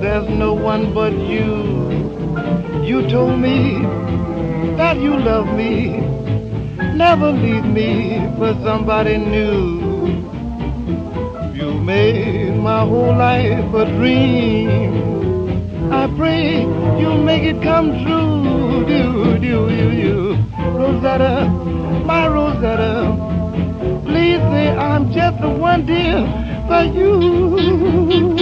there's no one but you. You told me that you love me. Never leave me for somebody new. You made my whole life a dream. I pray you make it come true. Do, do, you, you. Rosetta, my Rosetta. Say I'm just the one dear for you.